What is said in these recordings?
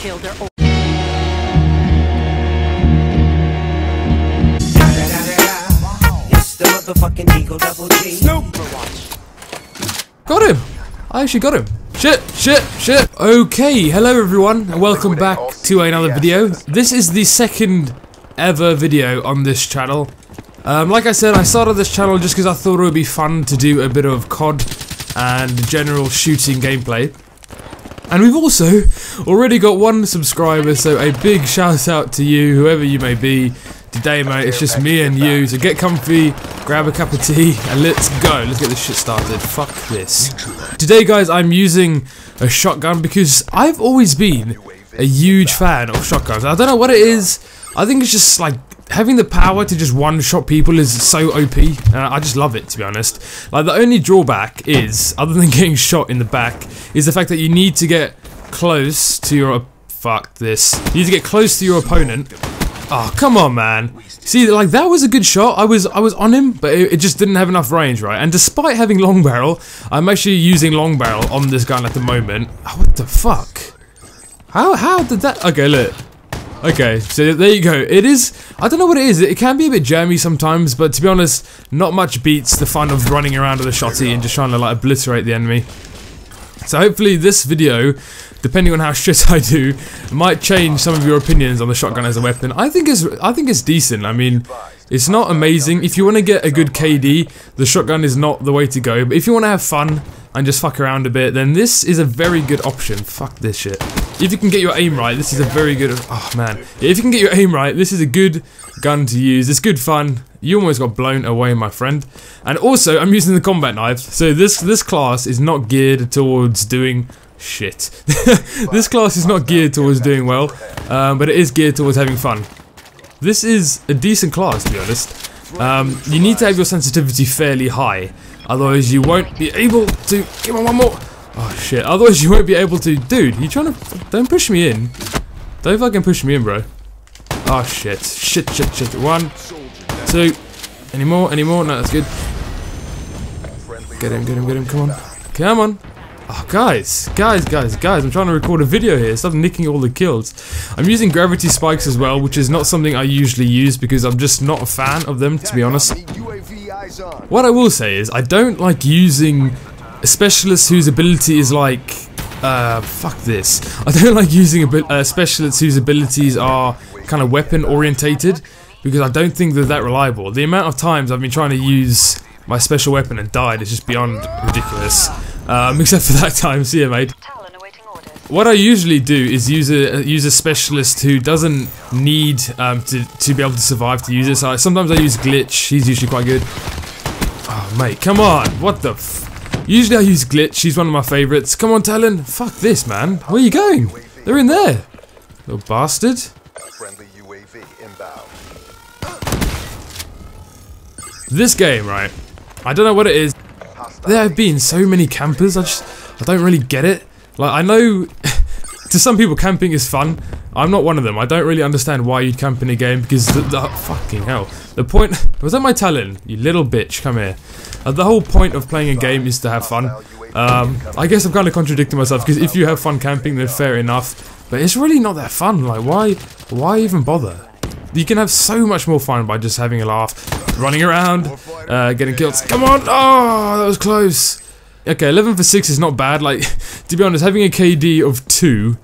kill their own. The Eagle Double. Got him! I actually got him. Shit, shit, shit. Okay, hello everyone, and welcome back to another video. This is the second ever video on this channel. Um, like I said, I started this channel just because I thought it would be fun to do a bit of COD and general shooting gameplay. And we've also already got one subscriber, so a big shout out to you, whoever you may be. Today, mate, it's just me and you, so get comfy, grab a cup of tea, and let's go. Let's get this shit started. Fuck this. Today, guys, I'm using a shotgun because I've always been a huge fan of shotguns. I don't know what it is. I think it's just like having the power to just one-shot people is so OP. Uh, I just love it, to be honest. Like, the only drawback is, other than getting shot in the back, is the fact that you need to get close to your... Fuck this. You need to get close to your opponent. Oh, come on, man. See, like, that was a good shot. I was I was on him, but it, it just didn't have enough range, right? And despite having long barrel, I'm actually using long barrel on this gun at the moment. Oh, what the fuck? How, how did that... Okay, look. Okay, so there you go. It is, I don't know what it is. It can be a bit jammy sometimes, but to be honest, not much beats the fun of running around with a shotty and just trying to like obliterate the enemy. So hopefully this video, depending on how shit I do, might change some of your opinions on the shotgun as a weapon. I think it's, I think it's decent. I mean, it's not amazing. If you want to get a good KD, the shotgun is not the way to go. But if you want to have fun and just fuck around a bit, then this is a very good option. Fuck this shit. If you can get your aim right, this is a very good... Oh, man. If you can get your aim right, this is a good gun to use. It's good fun. You almost got blown away, my friend. And also, I'm using the combat knife. So this, this class is not geared towards doing... Shit. this class is not geared towards doing well, um, but it is geared towards having fun. This is a decent class, to be honest. Um, you need to have your sensitivity fairly high, otherwise you won't be able to... Give on one more! Oh shit, otherwise you won't be able to... Dude, you trying to... Don't push me in. Don't fucking push me in, bro. Oh shit. Shit, shit, shit. One, two. Any more? Any more? No, that's good. Get him, get him, get him. Come on. Come on. Oh, guys, guys, guys, guys, I'm trying to record a video here. Stop nicking all the kills. I'm using gravity spikes as well, which is not something I usually use because I'm just not a fan of them, to be honest. What I will say is, I don't like using a specialist whose ability is like... Uh, fuck this. I don't like using a uh, specialists whose abilities are kind of weapon orientated because I don't think they're that reliable. The amount of times I've been trying to use my special weapon and died is just beyond ridiculous. Um, except for that time, see ya mate. Talon awaiting orders. What I usually do is use a use a specialist who doesn't need um, to to be able to survive to use it. So I, sometimes I use glitch. He's usually quite good. Oh mate, come on! What the? Usually I use glitch. She's one of my favorites. Come on, Talon. Fuck this, man. Where are you going? They're in there. Little bastard. Friendly UAV inbound. This game, right? I don't know what it is. There have been so many campers. I just I don't really get it. Like I know to some people camping is fun. I'm not one of them. I don't really understand why you'd camp in a game because the, the fucking hell. The point was that my talent, you little bitch. Come here. Uh, the whole point of playing a game is to have fun. Um, I guess I'm kind of contradicting myself because if you have fun camping, then fair enough. But it's really not that fun. Like why? Why even bother? You can have so much more fun by just having a laugh, running around, uh, getting kills. Come on! Oh, that was close. Okay, 11 for 6 is not bad. Like, to be honest, having a KD of 2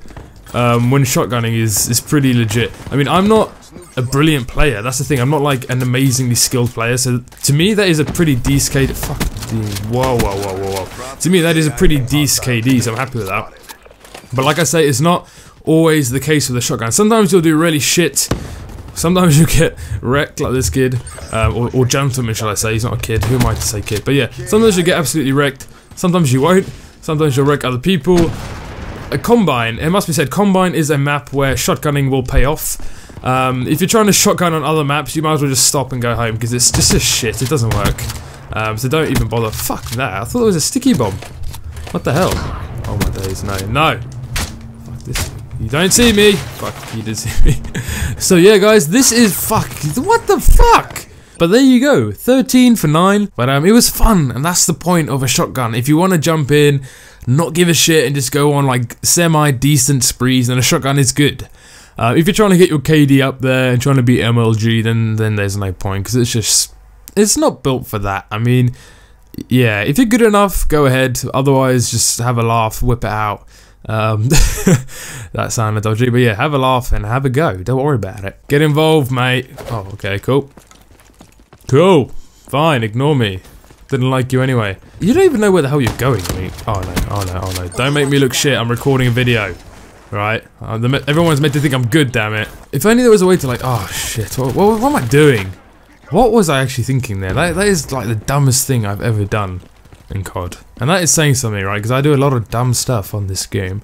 um, when shotgunning is, is pretty legit. I mean, I'm not a brilliant player. That's the thing. I'm not like an amazingly skilled player. So to me, that is a pretty decent KD. Fuck. Whoa, whoa, whoa, whoa, whoa. To me, that is a pretty decent KD. So I'm happy with that. But like I say, it's not always the case with the shotgun. Sometimes you'll do really shit Sometimes you get wrecked like this kid, um, or, or, gentleman, shall I say? He's not a kid. Who am I to say kid? But yeah, sometimes you get absolutely wrecked. Sometimes you won't. Sometimes you'll wreck other people. A combine. It must be said, combine is a map where shotgunning will pay off. Um, if you're trying to shotgun on other maps, you might as well just stop and go home because it's just a shit. It doesn't work. Um, so don't even bother. Fuck that. I thought it was a sticky bomb. What the hell? Oh my days. No. No. Fuck this. You don't see me. Fuck, you did see me. so yeah, guys, this is fuck. What the fuck? But there you go, 13 for 9. But um, it was fun, and that's the point of a shotgun. If you want to jump in, not give a shit, and just go on like semi-decent sprees, then a shotgun is good. Uh, if you're trying to get your KD up there and trying to beat MLG, then then there's no point because it's just it's not built for that. I mean, yeah, if you're good enough, go ahead. Otherwise, just have a laugh, whip it out. Um, that sounded dodgy, but yeah, have a laugh and have a go. Don't worry about it. Get involved, mate. Oh, okay, cool. Cool. Fine, ignore me. Didn't like you anyway. You don't even know where the hell you're going, I mean, Oh no, oh no, oh no. Don't make me look shit. I'm recording a video. Right? Uh, the, everyone's meant to think I'm good, damn it. If only there was a way to like, oh shit, what, what, what am I doing? What was I actually thinking there? That, that is like the dumbest thing I've ever done in COD. And that is saying something, right? Because I do a lot of dumb stuff on this game.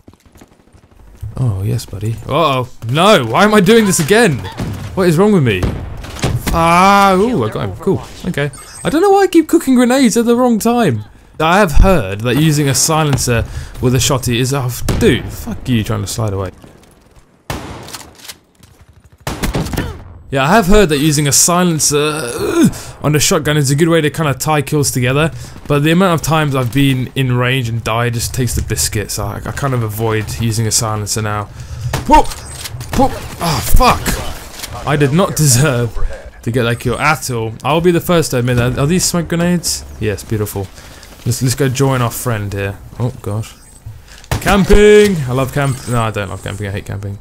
Oh, yes, buddy. Uh oh No! Why am I doing this again? What is wrong with me? Ah, ooh, I got him. Cool. Okay. I don't know why I keep cooking grenades at the wrong time. I have heard that using a silencer with a shotty is... Oh, dude, fuck you trying to slide away. Yeah, I have heard that using a silencer uh, on a shotgun is a good way to kind of tie kills together, but the amount of times I've been in range and died just takes the biscuit, so I, I kind of avoid using a silencer now. Whoop! Whoop! Oh, fuck! I did not deserve to get that kill at all. I'll be the first to admit that. Are these smoke grenades? Yes, beautiful. Let's, let's go join our friend here. Oh, gosh. Camping! I love camp. No, I don't love camping. I hate camping.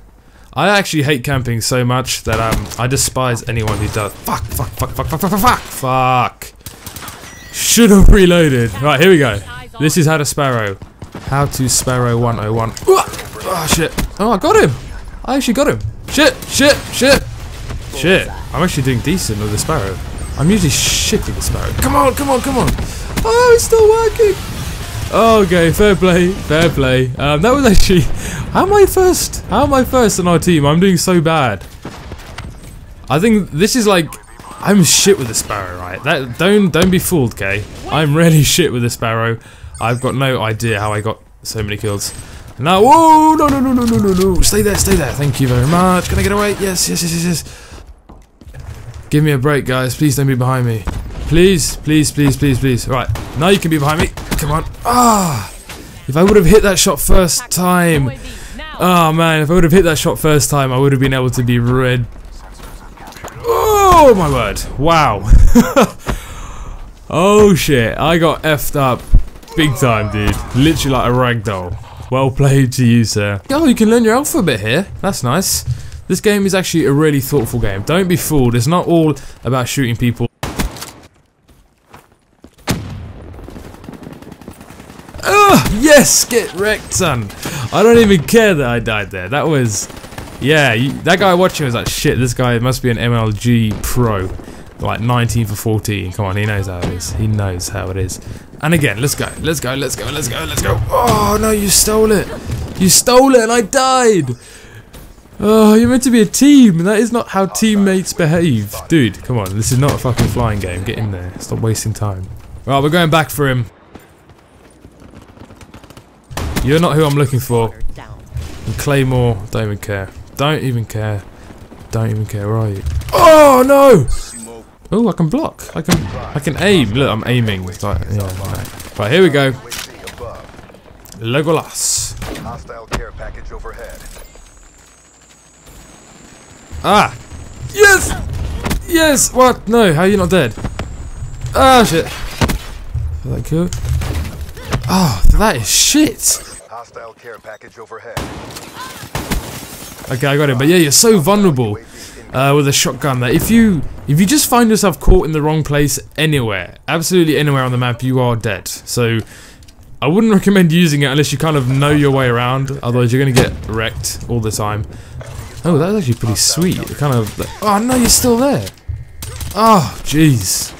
I actually hate camping so much that um, I despise anyone who does. Fuck, fuck, fuck, fuck, fuck, fuck, fuck, fuck. Should have reloaded. Right, here we go. This is how to sparrow. How to sparrow 101. Oh, shit. Oh, I got him. I actually got him. Shit, shit, shit. Shit. I'm actually doing decent with the sparrow. I'm usually shitting the sparrow. Come on, come on, come on. Oh, it's still working. Okay, fair play, fair play. Um, that was actually. How am I first? How am I first on our team? I'm doing so bad. I think this is like. I'm shit with the sparrow, right? That don't don't be fooled, okay? I'm really shit with the sparrow. I've got no idea how I got so many kills. Now, whoa, no, no, no, no, no, no, no. Stay there, stay there. Thank you very much. Can I get away? Yes, yes, yes, yes, yes. Give me a break, guys. Please don't be behind me. Please, please, please, please, please. Right, now you can be behind me. Come on. Ah! If I would have hit that shot first time. Oh man, if I would have hit that shot first time, I would have been able to be red. Oh my word. Wow. oh shit. I got effed up big time, dude. Literally like a ragdoll. Well played to you, sir. Oh, you can learn your alphabet here. That's nice. This game is actually a really thoughtful game. Don't be fooled. It's not all about shooting people. Yes, get wrecked, son. I don't even care that I died there. That was, yeah, you, that guy watching was like, shit, this guy must be an MLG pro. Like 19 for 14. Come on, he knows how it is. He knows how it is. And again, let's go, let's go, let's go, let's go, let's go. Oh, no, you stole it. You stole it and I died. Oh, you're meant to be a team. And that is not how teammates behave. Dude, come on. This is not a fucking flying game. Get in there. Stop wasting time. Right, we're going back for him. You're not who I'm looking for. And Claymore, don't even care. Don't even care. Don't even care. Where are you? Oh no! Oh, I can block. I can. I can aim. Look, I'm aiming. Like, yeah, Right, here we go. Legolas. Hostile care package overhead. Ah! Yes! Yes! What? No, how are you not dead? Ah, shit. Is that good? Oh, that is shit! Hostile care package overhead. Okay, I got it. But yeah, you're so vulnerable uh, with a shotgun that if you if you just find yourself caught in the wrong place anywhere, absolutely anywhere on the map, you are dead. So I wouldn't recommend using it unless you kind of know your way around. Otherwise, you're gonna get wrecked all the time. Oh, that's actually pretty sweet. It kind of. Oh no, you're still there. Oh, jeez.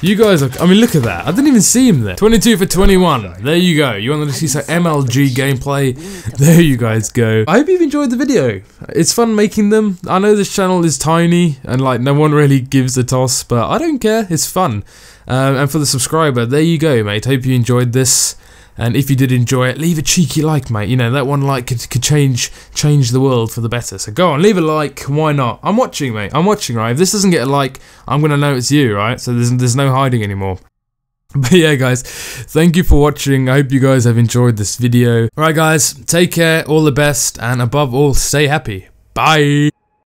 You guys are, I mean, look at that. I didn't even see him there. 22 for 21. There you go. You wanted to see some MLG gameplay? There you guys go. I hope you've enjoyed the video. It's fun making them. I know this channel is tiny and like no one really gives a toss, but I don't care. It's fun. Um, and for the subscriber, there you go, mate. Hope you enjoyed this. And if you did enjoy it, leave a cheeky like, mate. You know that one like could, could change change the world for the better. So go on, leave a like. Why not? I'm watching, mate. I'm watching, right? If this doesn't get a like, I'm gonna know it's you, right? So there's there's no hiding anymore. But yeah, guys, thank you for watching. I hope you guys have enjoyed this video. Alright, guys, take care, all the best, and above all, stay happy. Bye.